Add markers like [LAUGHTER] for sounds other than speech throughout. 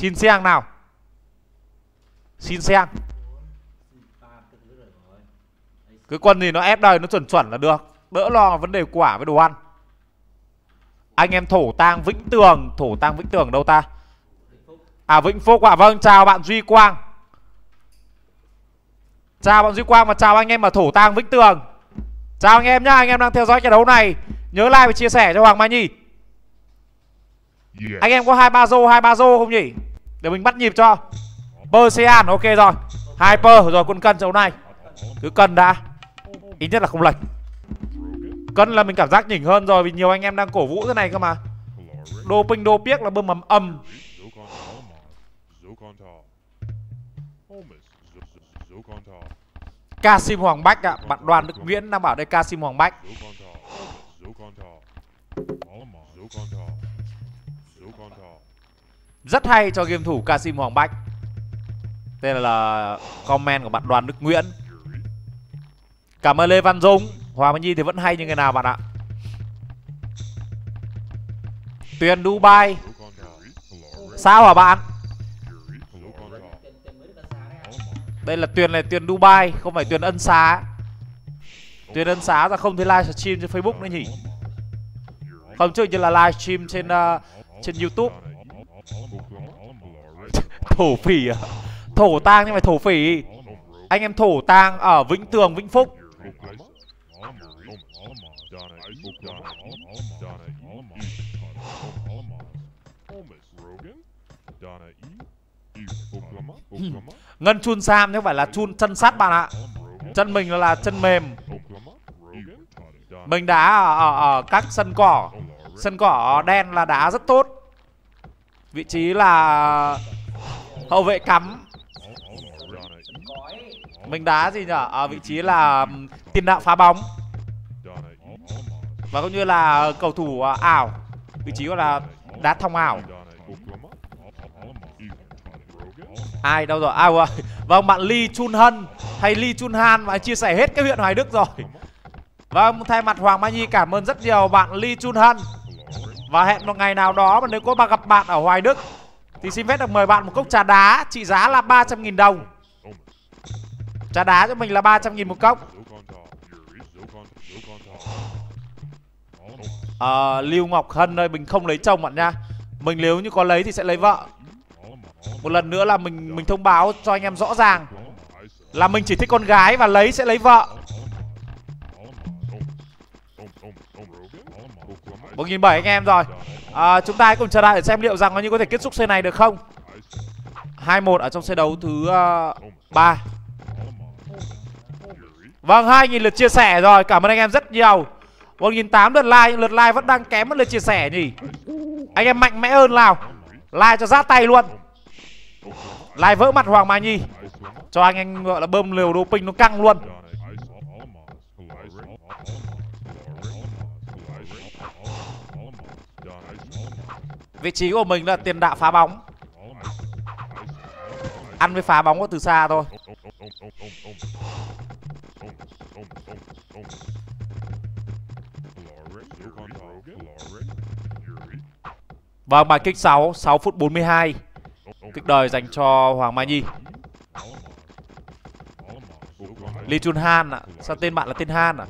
Xin xem nào? Xin xem Cái quân thì nó ép đời nó chuẩn chuẩn là được. Đỡ lo vấn đề quả với đồ ăn. Anh em thổ tang Vĩnh Tường. Thổ tang Vĩnh Tường đâu ta? À Vĩnh Phúc ạ. À. Vâng chào bạn Duy Quang. Chào bạn Duy Quang và chào anh em ở Thổ tang Vĩnh Tường. Chào anh em nhá Anh em đang theo dõi trận đấu này. Nhớ like và chia sẻ cho Hoàng Mai Nhi. Anh em có hai ba rô hai ba rô không nhỉ để mình bắt nhịp cho. Persean ok rồi. Hyper rồi quân cân chỗ này. Cứ cân đã. Ít nhất là không lệch. Cân là mình cảm giác nhỉnh hơn rồi, Vì nhiều anh em đang cổ vũ thế này cơ mà. Đô pinh, đô piếc là bơm mầm âm. Casim Hoàng Bách ạ. À. Bạn Đoàn Đức Nguyễn đang bảo đây Casim Hoàng Bách. Rất hay cho game thủ Kasim Hoàng Bách. Đây là comment của bạn Đoàn Đức Nguyễn. Cảm ơn Lê Văn Dung Hoàng Minh Nhi thì vẫn hay như ngày nào bạn ạ? Tuyền Dubai. Sao hả bạn? Đây là Tuyền này Tuyền Dubai Không phải Tuyền Ân Xá. Tuyền Ân Xá ra không thấy live stream trên Facebook nữa nhỉ? Không chứ như là live stream trên uh, trên YouTube. Thổ phỉ à? Thổ tang nhưng mà thổ phỉ. Anh em thổ tang ở Vĩnh Tường, Vĩnh Phúc. [LAUGHS] Ngân chun sam chứ không phải là chun chân sắt bạn ạ. Chân mình là chân mềm. Mình đá ở, ở, ở các sân cỏ. Sân cỏ đen là đá rất tốt Vị trí là hậu vệ cắm Mình đá gì nhở À, vị trí là tiền đạo phá bóng Và cũng như là cầu thủ à, ảo Vị trí gọi là đá thông ảo Ai đâu rồi? À [LAUGHS] vâng, bạn Lee Chun Hân hay Lee Chun Han mà chia sẻ hết cái huyện Hoài Đức rồi. Vâng, thay mặt Hoàng Mai Nhi cảm ơn rất nhiều bạn Lee Chun Hân. Và hẹn một ngày nào đó mà nếu có gặp bạn ở Hoài Đức thì xin phép được mời bạn một cốc trà đá trị giá là 300.000 đồng. Trà đá cho mình là 300.000 một cốc. à, Lưu Ngọc Hân ơi, mình không lấy chồng bạn nha. Mình nếu như có lấy thì sẽ lấy vợ. Một lần nữa là mình mình thông báo cho anh em rõ ràng Là mình chỉ thích con gái và lấy sẽ lấy vợ một nghìn bảy anh em rồi. À, Chúng ta hãy cùng chờ đợi để xem liệu rằng như có thể kết thúc xe này được không? 2-1 ở trong xe đấu thứ uh, Vâng 2.000 lượt chia sẻ rồi. Cảm ơn anh em rất nhiều. 1.800 lượt like lượt like vẫn đang kém một lượt chia sẻ nhỉ? Anh em mạnh mẽ hơn nào? Like cho rát tay luôn. Like vỡ mặt Hoàng Mai Nhi. Cho anh anh gọi là bơm liều doping nó căng luôn. Vị trí của mình là tiền đạo phá bóng. Ăn với phá bóng có từ xa thôi. Vâng bài kích 6 6 phút 42 Kích đời dành cho Hoàng Mai Nhi. Lee Chun Han ạ. À. Sao tên bạn là tên Han à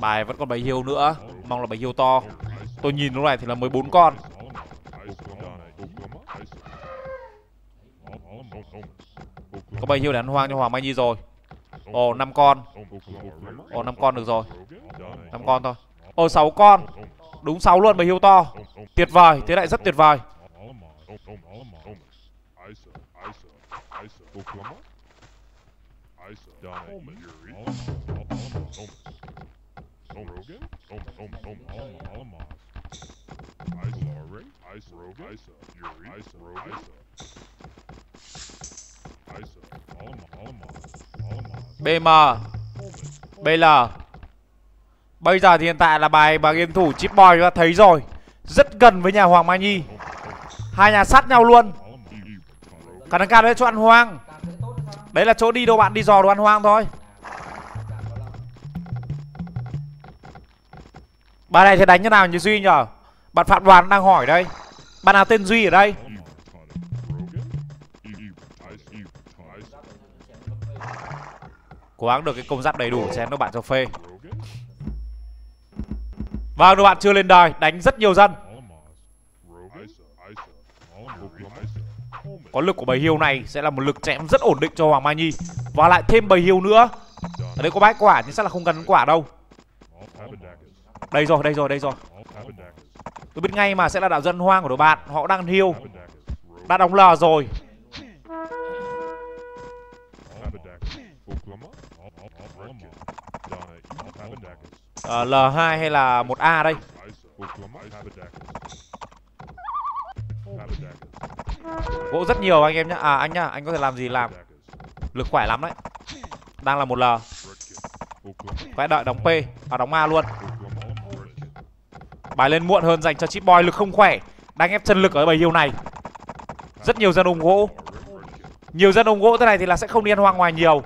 Bài vẫn còn bài hiêu nữa. Mong là bài hiêu to. Tôi nhìn lúc này thì là 14 con. Có bài hiêu để ăn hoang cho Hoàng Mai Nhi rồi. Ồ 5 con. Ồ 5 con được rồi. 5 con thôi. Ồ 6 con. Đúng 6 luôn, bài hiêu to. Tuyệt vời, Thế lại rất tuyệt vời. BM BL Bây giờ thì hiện tại là bài bà game thủ chip boy chúng ta thấy rồi Rất gần với nhà Hoàng Mai Nhi Hai nhà sát nhau luôn Khả năng cao đấy chỗ ăn hoang Đấy là chỗ đi đâu bạn đi dò đồ ăn hoang thôi Bà này thì đánh như nào như Duy nhở Bạn Phạm Đoàn đang hỏi đây. Bạn nào tên Duy ở đây? Cố gắng được cái công giáp đầy đủ xem nó bạn cho phê. Vâng, các bạn chưa lên đời Đánh rất nhiều dân. Có lực của bầy hiêu này sẽ là một lực chém rất ổn định cho Hoàng Mai Nhi. Và lại thêm bầy hiêu nữa. Ở đây có bãi quả nhưng chắc là không cần quả đâu. Đây rồi, đây rồi, đây rồi. Tôi biết ngay mà sẽ là đạo dân hoang của đội bạn. Họ đang hiêu Đã đóng lờ rồi. Ờ, uh, L2 hay là 1A đây? Gỗ rất nhiều anh em nhá. À anh nhá, anh có thể làm gì làm. Lực khỏe lắm đấy. Đang là một L. Phải đợi đóng P. À đóng A luôn. Bài lên muộn hơn dành cho chip boy, lực không khỏe, Đang ép chân lực ở bầy hiêu này. Rất nhiều dân ủng gỗ Nhiều dân ủng gỗ thế này thì là sẽ không đi ăn hoang ngoài nhiều.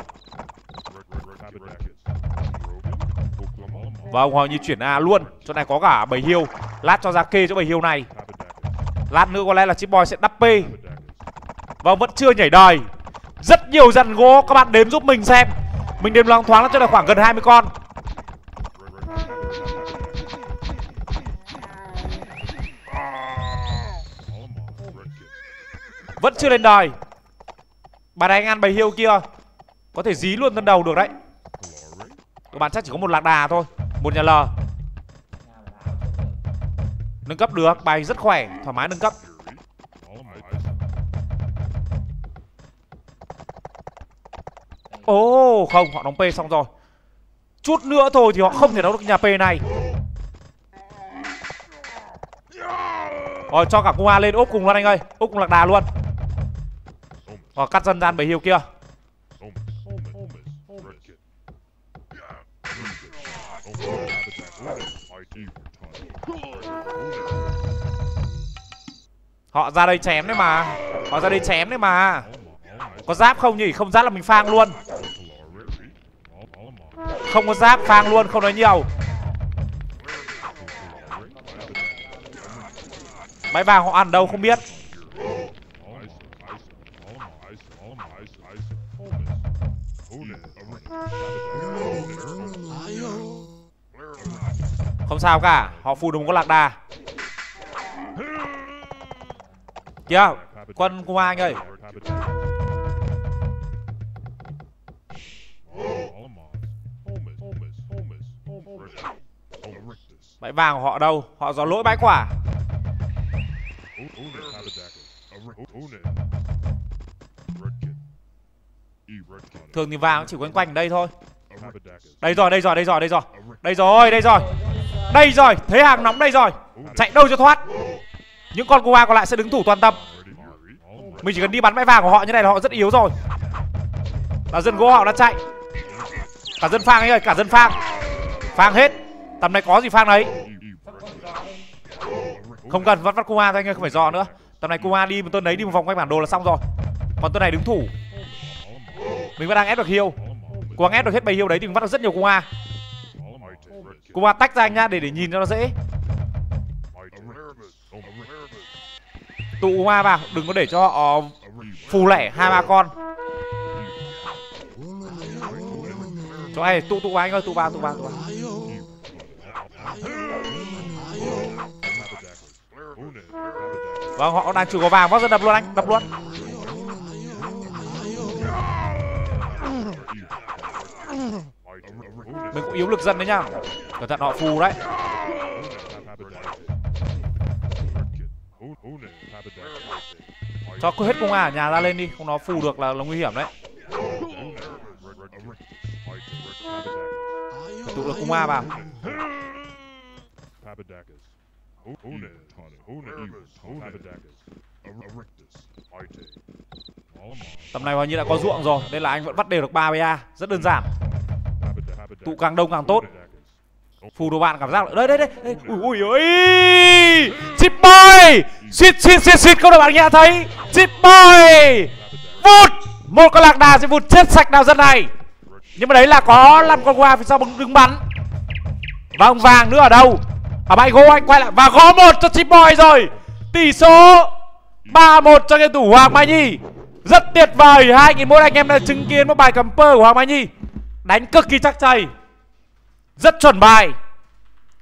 Và ông Hoàng như chuyển A luôn. Chỗ này có cả bầy hiêu Lát cho ra kê chỗ bầy hiêu này. Lát nữa có lẽ là chip boy sẽ đắp P. Và vẫn chưa nhảy đời Rất nhiều dàn gỗ Các bạn đếm giúp mình xem. Mình đếm loáng thoáng là chỗ này khoảng gần 20 con. Vẫn chưa lên đời Bà này anh ăn bầy hiêu kia. Có thể dí luôn thân đầu được đấy. Các bạn chắc chỉ có một lạc đà thôi Một nhà L. Nâng cấp được, bài rất khỏe Thoải mái nâng cấp. Ồ oh, không, họ đóng P xong rồi. Chút nữa thôi thì họ không thể đấu được nhà P này. Rồi cho cả cung A lên úp cùng luôn anh ơi Úp cùng lạc đà luôn. Rồi cắt dân gian bầy hiêu kia? Họ ra đây chém đấy mà. Họ ra đây chém đấy mà. Có giáp không nhỉ? Không giáp là mình phang luôn. Không có giáp phang luôn, không nói nhiều. Máy vàng họ ăn đâu không biết. Sao cả? Họ phù đúng có lạc đà. Kìa, Quân của anh ơi. Bãi vàng của họ đâu? Họ do lỗi bãi quả. Thường thì vàng chỉ quanh quanh đây thôi. Đây rồi đây rồi đây rồi đây rồi. Đây rồi đây rồi. Đây rồi Thế hàng nóng đây rồi. Chạy đâu cho thoát. Những con Kuma còn lại sẽ đứng thủ toàn tâm. Mình chỉ cần đi bắn bãi vàng của họ như này là họ rất yếu rồi. Là dân gỗ họ đã chạy. Cả dân phang ấy ơi, cả dân phang. Phang hết. Tầm này có gì phang đấy? Không cần vắt vắt Kuma thôi anh ơi, không phải dò nữa. Tầm này Kuma đi một tuần đấy đi một vòng quanh bản đồ là xong rồi. Còn tuần này đứng thủ. Mình vẫn đang ép được hiêu Cố gắng ép được hết bầy hiêu đấy thì mình vắt được rất nhiều Kuma. Kuma tách ra anh nhá, để để nhìn cho nó dễ. Tụ hoa vào, đừng có để cho họ phù lẻ hai ba con. Cho này, tụ tụ vào anh ơi, tụ vào tụ vào tụ vào. Vâng họ đang chủ có vàng vác ra đập luôn anh, đập luôn yếu lực dân đấy nhá cẩn thận họ phù đấy. Cho cứ hết công A ở nhà ra lên đi không nó phù được là, là nguy hiểm đấy. Tụ được cung A vào. Tầm này hình như đã có ruộng rồi nên là anh vẫn bắt đều được ba ba rất đơn giản tụ càng đông càng tốt. Phù đồ bạn cảm giác là đây đây đây. Ui ui ui. Chip boy. Suýt suýt suýt suýt các bạn nghe thấy. Chip boy. Vụt. Một con lạc đà sẽ vụt chết sạch nào dân này. Nhưng mà đấy là có năm con qua phía sau đứng bắn. Và ông vàng nữa ở đâu? À bãi gỗ anh quay lại. Và gõ một cho Chip Boy rồi. Tỷ số 3-1 cho game thủ Hoàng Mai Nhi. Rất tuyệt vời, 2001 anh em đã chứng kiến một bài cầm pơ của Hoàng Mai Nhi. Đánh cực kỳ chắc chày. Rất chuẩn bài.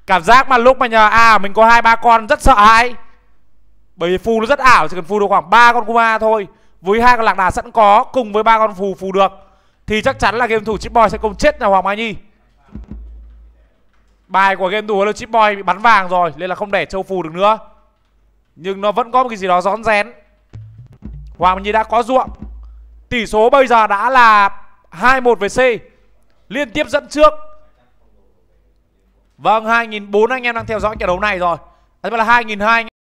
Cảm giác mà lúc mà nhờ à mình có hai ba con rất sợ hãi. Bởi vì phù nó rất ảo, chỉ cần phù được khoảng ba con Kuma thôi. Với hai con lạc đà sẵn có cùng với ba con phù phù được thì chắc chắn là game thủ Chip Boy sẽ không chết nhà Hoàng Mai Nhi. Bài của game thủ là Chip Boy bị bắn vàng rồi Nên là không để châu phù được nữa Nhưng nó vẫn có một cái gì đó rón rén Hoàng mai Nhi đã có ruộng Tỷ số bây giờ đã là 2-1 về C Liên tiếp dẫn trước Vâng 2004 anh em đang theo dõi trận đấu này rồi. Đấy là 2002